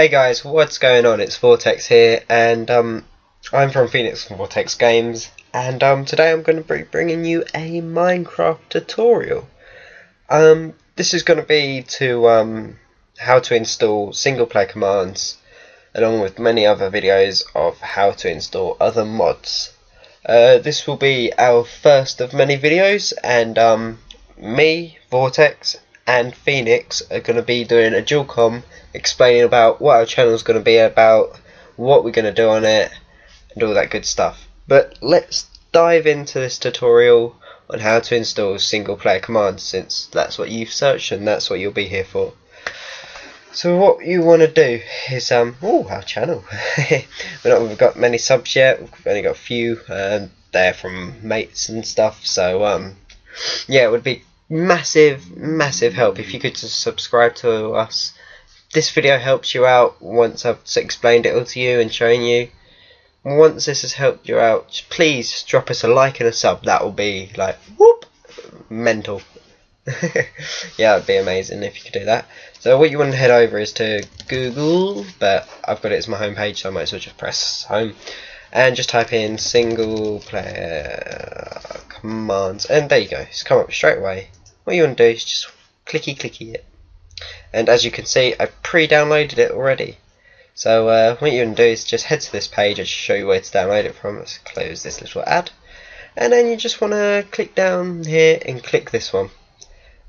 Hey guys, what's going on? It's Vortex here, and um, I'm from Phoenix Vortex Games, and um, today I'm going to be bringing you a Minecraft tutorial. Um, this is going to be to um, how to install single-player commands, along with many other videos of how to install other mods. Uh, this will be our first of many videos, and um, me, Vortex, and Phoenix are going to be doing a dual com explaining about what our channel is going to be about, what we're going to do on it, and all that good stuff. But let's dive into this tutorial on how to install single player commands since that's what you've searched and that's what you'll be here for. So what you want to do is um oh our channel not we've got many subs yet we've only got a few um, they're from mates and stuff so um yeah it would be massive massive help. If you could just subscribe to us. This video helps you out once I've explained it all to you and shown you. Once this has helped you out please drop us a like and a sub. That will be like whoop mental. Yeah it'd be amazing if you could do that. So what you want to head over is to Google but I've got it as my homepage, so I might as well just press home. And just type in single player commands and there you go. It's come up straight away what you want to do is just clicky clicky it. And as you can see I've pre-downloaded it already. So uh, what you want to do is just head to this page and show you where to download it from. Let's close this little ad. And then you just want to click down here and click this one.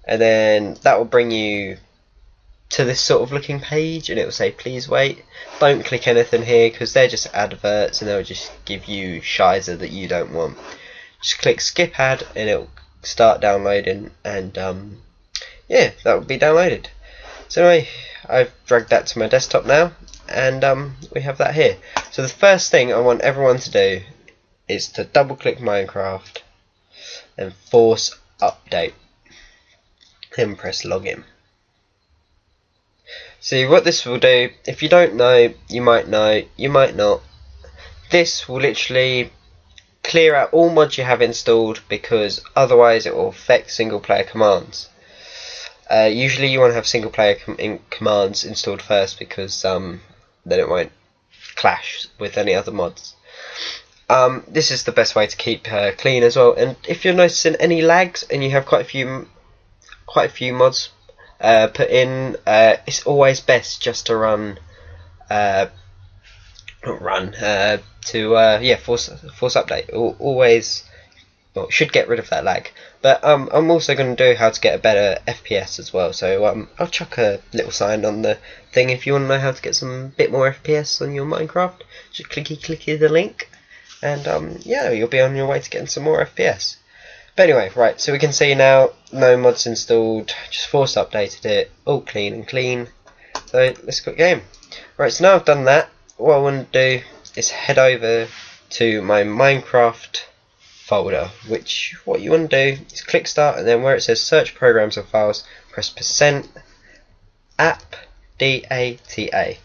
And then that will bring you to this sort of looking page and it will say please wait. Don't click anything here because they're just adverts and they'll just give you shizer that you don't want. Just click skip ad and it'll start downloading and um, yeah that will be downloaded. So anyway I've dragged that to my desktop now and um, we have that here. So the first thing I want everyone to do is to double click Minecraft and force update. And press login. See what this will do if you don't know you might know you might not. This will literally clear out all mods you have installed because otherwise it will affect single player commands. Uh, usually you want to have single player com in commands installed first because um, then it won't clash with any other mods. Um, this is the best way to keep uh, clean as well. And if you're noticing any lags and you have quite a few, quite a few mods uh, put in, uh, it's always best just to run uh, run uh, to uh, yeah force force update. Always well, should get rid of that lag. But um, I'm also going to do how to get a better FPS as well. So um, I'll chuck a little sign on the thing if you want to know how to get some bit more FPS on your Minecraft. Just clicky clicky the link, and um, yeah, you'll be on your way to getting some more FPS. But anyway, right, so we can see now no mods installed, just force updated it, all clean and clean. So let's go game. Right, so now I've done that, what I want to do is head over to my Minecraft folder which what you want to do is click start and then where it says search programs and files press percent. App data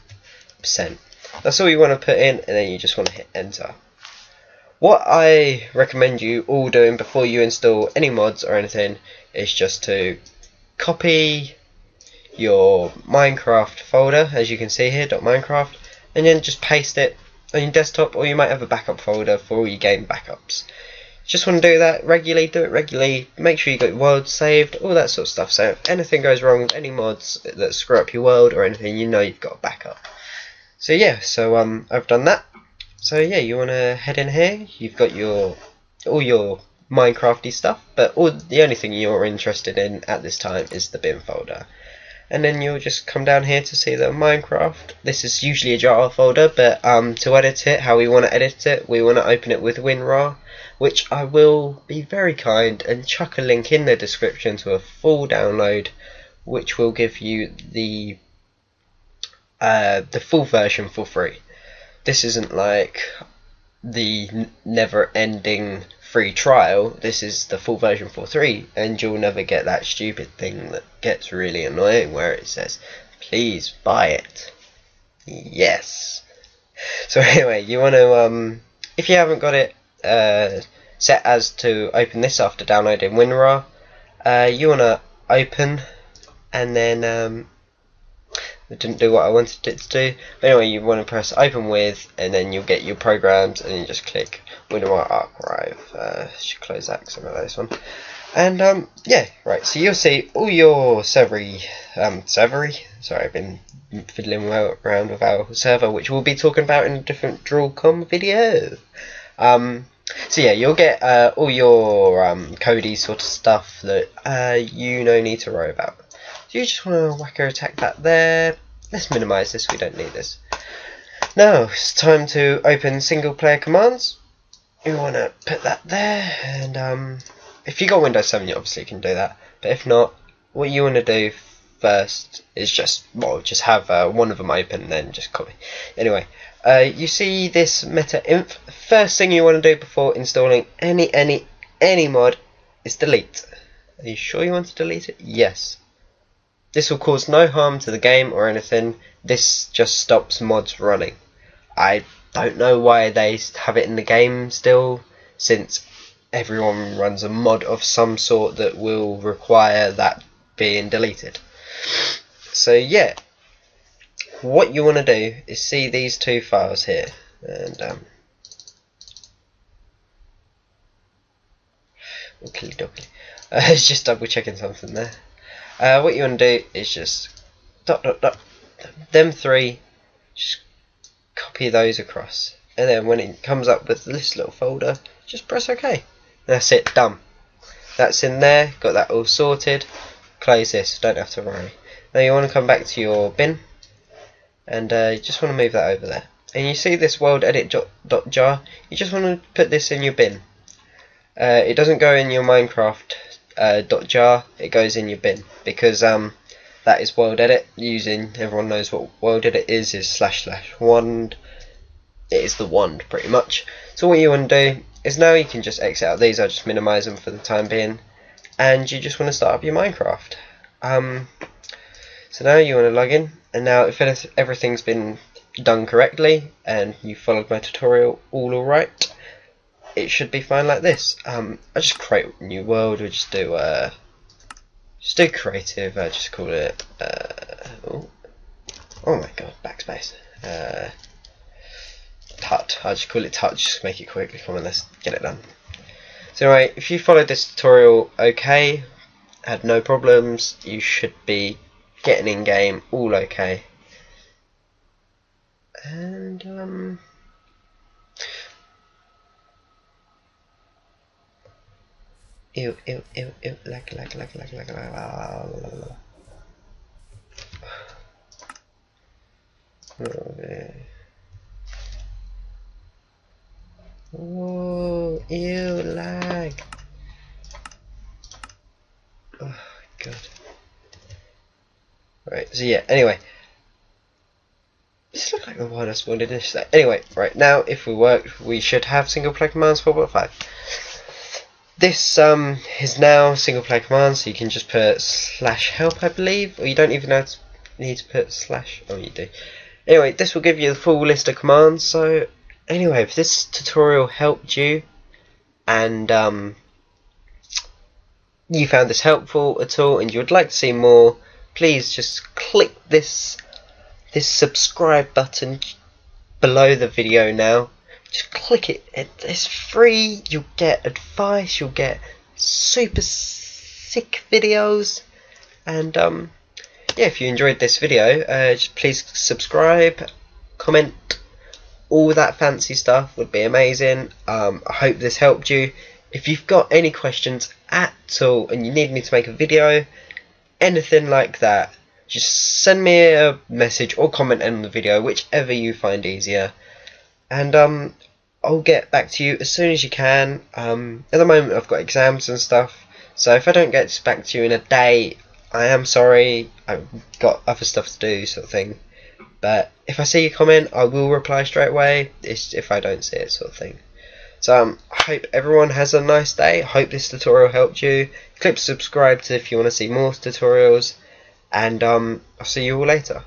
percent. That's all you want to put in and then you just want to hit enter. What I recommend you all doing before you install any mods or anything is just to copy your Minecraft folder as you can see here .minecraft and then just paste it on your desktop or you might have a backup folder for all your game backups. Just want to do that regularly, do it regularly, make sure you got your world saved, all that sort of stuff. So if anything goes wrong with any mods that screw up your world or anything, you know you've got a backup. So yeah, so um, I've done that. So yeah, you want to head in here, you've got your all your Minecrafty stuff, but all, the only thing you're interested in at this time is the bin folder and then you'll just come down here to see the Minecraft. This is usually a jar folder, but um, to edit it, how we want to edit it, we want to open it with WinRAR, which I will be very kind and chuck a link in the description to a full download, which will give you the uh, the full version for free. This isn't like the never-ending free trial, this is the full version for 3, and you'll never get that stupid thing that gets really annoying where it says, please buy it. Yes. So anyway, you want to, um, if you haven't got it uh, set as to open this after downloading WinRAR, uh, you want to open and then um, It didn't do what I wanted it to do. Anyway, you want to press open with, and then you'll get your programs, and you just click WinRAR Archive. Uh, should close that because I know this one. And um, yeah, right. So you'll see all your Severy, um. Sorry, I've been fiddling around with our server, which we'll be talking about in a different DrawCom video. Um, so yeah, you'll get uh, all your um, Cody sort of stuff that uh, you no need to worry about. You just want to whacker attack that there. Let's minimise this, we don't need this. Now, it's time to open single player commands. You want to put that there, and um, if you got Windows 7, you obviously can do that. But if not, what you want to do first is just, well, just have uh, one of them open, and then just copy. Anyway, uh, you see this meta inf. First thing you want to do before installing any any any mod is delete. Are you sure you want to delete it? Yes. This will cause no harm to the game or anything. This just stops mods running. I don't know why they have it in the game still, since everyone runs a mod of some sort that will require that being deleted. So yeah, what you want to do is see these two files here and um, okay, uh, it's just double checking something there uh, what you want to do is just dot dot dot them three just copy those across. And then when it comes up with this little folder just press ok that's it done. That's in there got that all sorted. Close this don't have to worry. Now you want to come back to your bin and uh, you just want to move that over there. And you see this world edit dot jar? You just want to put this in your bin. Uh, it doesn't go in your Minecraft uh, jar it goes in your bin. Because um, that is world edit using everyone knows what world edit is is slash slash wand. It is the wand pretty much. So what you want to do is now you can just exit out. These I'll just minimize them for the time being. And you just want to start up your Minecraft. Um, so now you want to log in. And now if everything's been done correctly and you followed my tutorial all alright, it should be fine like this. Um, I just create a new world, we just do uh, just do creative, I just call it uh, oh, oh my god, backspace. Uh, tut, I just call it touch, just make it quick, come on let's get it done. So anyway, if you followed this tutorial okay, had no problems, you should be getting in game, all okay. And um ew ew ew ew like like like like like like okay. Whoa, ew, lag. Oh, God. Right, so yeah, anyway. This looks like the one I spawned in this. Anyway, right, now if we work, we should have single player commands 4.5. This um is now single player commands, so you can just put slash help, I believe, or you don't even to, need to put slash. Oh, you do. Anyway, this will give you the full list of commands. So, anyway, if this tutorial helped you, and um, you found this helpful at all, and you would like to see more, please just click this this subscribe button below the video now. Just click it. It's free. You'll get advice. You'll get super sick videos. And um, yeah, if you enjoyed this video, uh, just please subscribe, comment, all that fancy stuff would be amazing. Um, I hope this helped you. If you've got any questions at all and you need me to make a video, anything like that, just send me a message or comment in the video, whichever you find easier. And um, I'll get back to you as soon as you can. Um, at the moment, I've got exams and stuff, so if I don't get back to you in a day, I am sorry. I've got other stuff to do, sort of thing. But if I see your comment, I will reply straight away. It's if I don't see it, sort of thing. So um, I hope everyone has a nice day. I hope this tutorial helped you. Click subscribe to if you want to see more tutorials. And um, I'll see you all later.